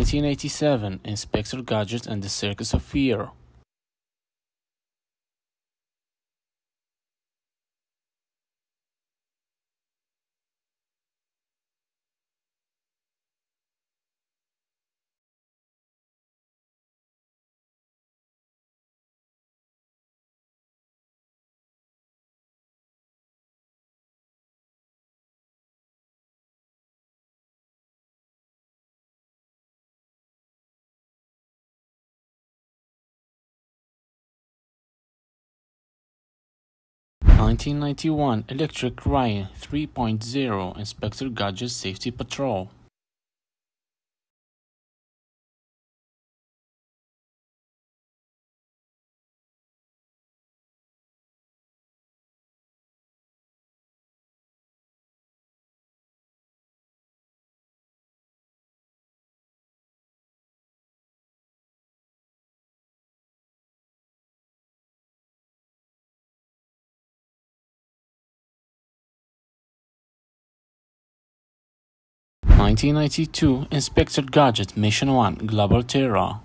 1987 Inspector Gadget and the Circus of Fear. 1991 Electric Ryan 3.0 Inspector Gadget Safety Patrol Nineteen ninety two Inspector Gadget Mission One Global Terror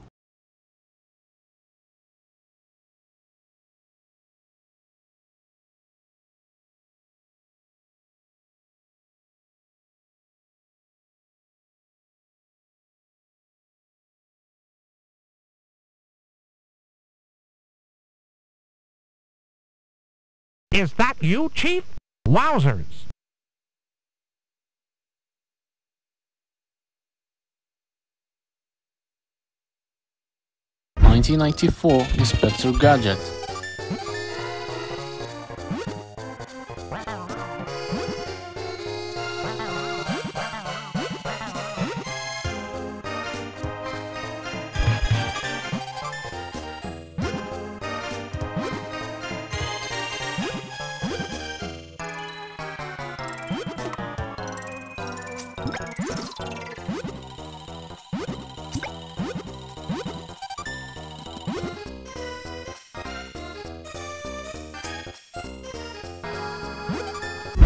Is that you, Chief? Wowzers! 1994 Inspector Gadget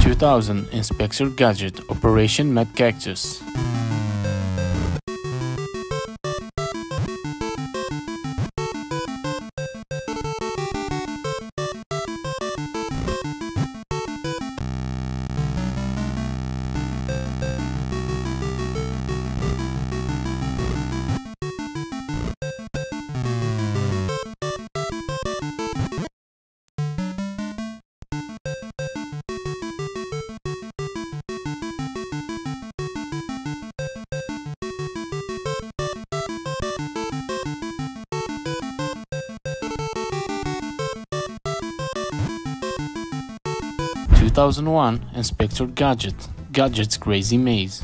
Two thousand Inspector Gadget Operation Madkactus 2001 Inspector Gadget. Gadget's Crazy Maze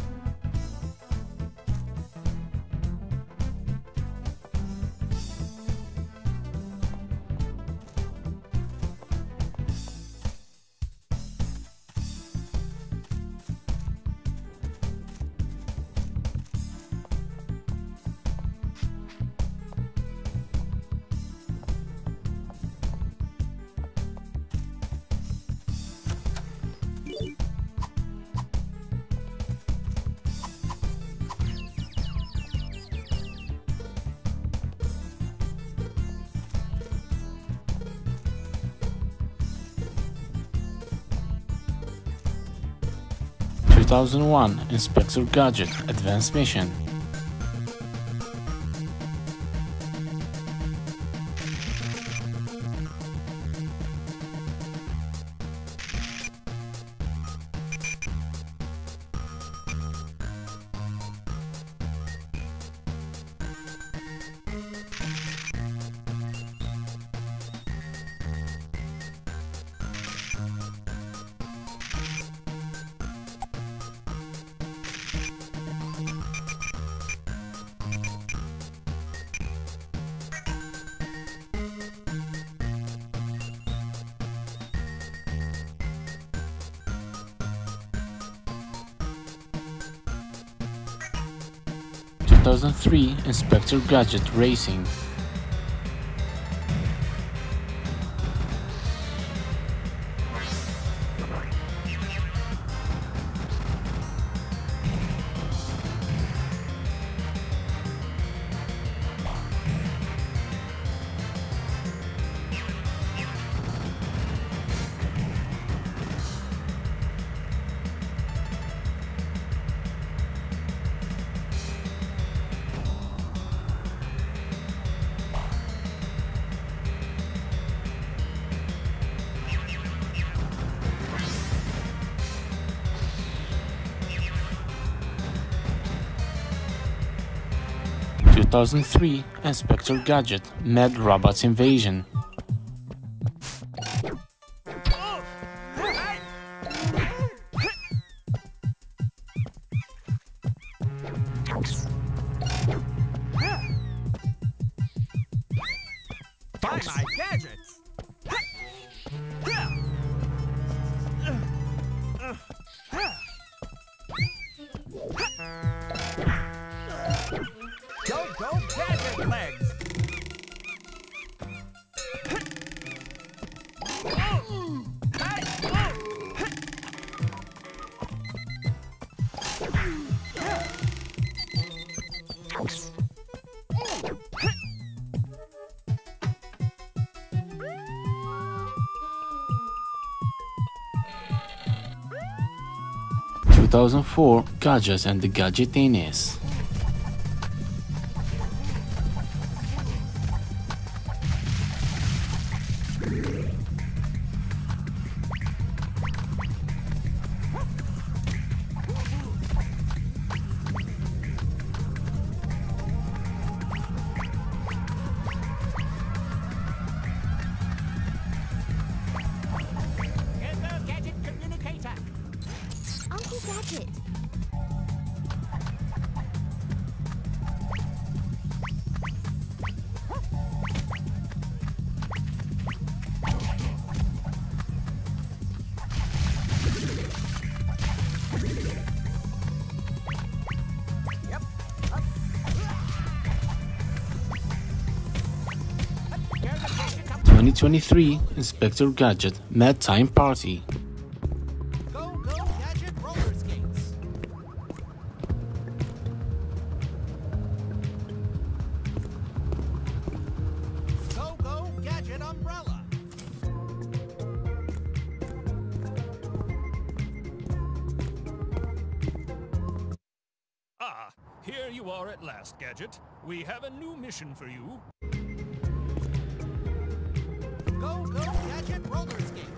2001 Inspector Gadget Advanced Mission Two thousand three Inspector Gadget Racing 2003 Inspector Gadget Mad Robots Invasion 2004 Gadgets and the Gadgetinis. Gadget. Twenty twenty three Inspector Gadget Mad Time Party Here you are at last, Gadget. We have a new mission for you. Go, go, Gadget roller skate!